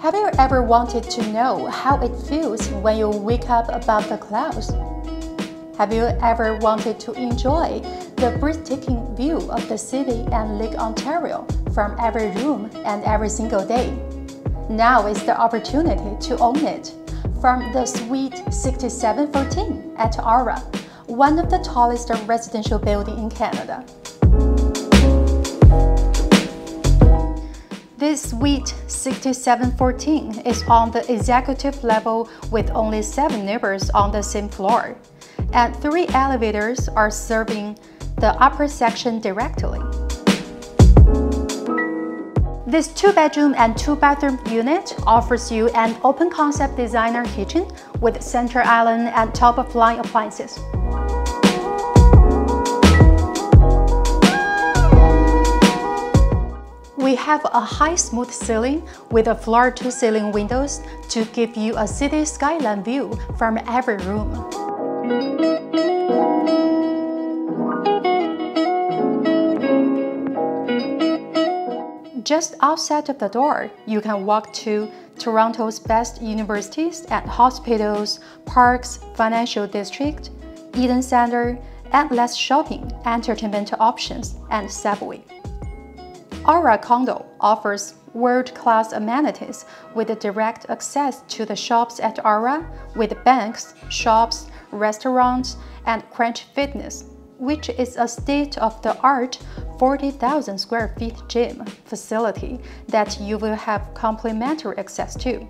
Have you ever wanted to know how it feels when you wake up above the clouds? Have you ever wanted to enjoy the breathtaking view of the city and Lake Ontario from every room and every single day? Now is the opportunity to own it. From the Suite 6714 at Aura, one of the tallest residential buildings in Canada. This suite 6714 is on the executive level with only 7 neighbors on the same floor, and 3 elevators are serving the upper section directly. This 2-bedroom and 2-bathroom unit offers you an open-concept designer kitchen with center island and top-of-line appliances. Have a high smooth ceiling with a floor-to-ceiling windows to give you a city skyline view from every room. Just outside of the door, you can walk to Toronto's best universities and hospitals, parks, financial district, Eaton Centre, endless shopping, entertainment options, and subway. Aura Condo offers world-class amenities with direct access to the shops at Aura with banks, shops, restaurants, and Crunch Fitness, which is a state-of-the-art 40,000 square feet gym facility that you will have complimentary access to.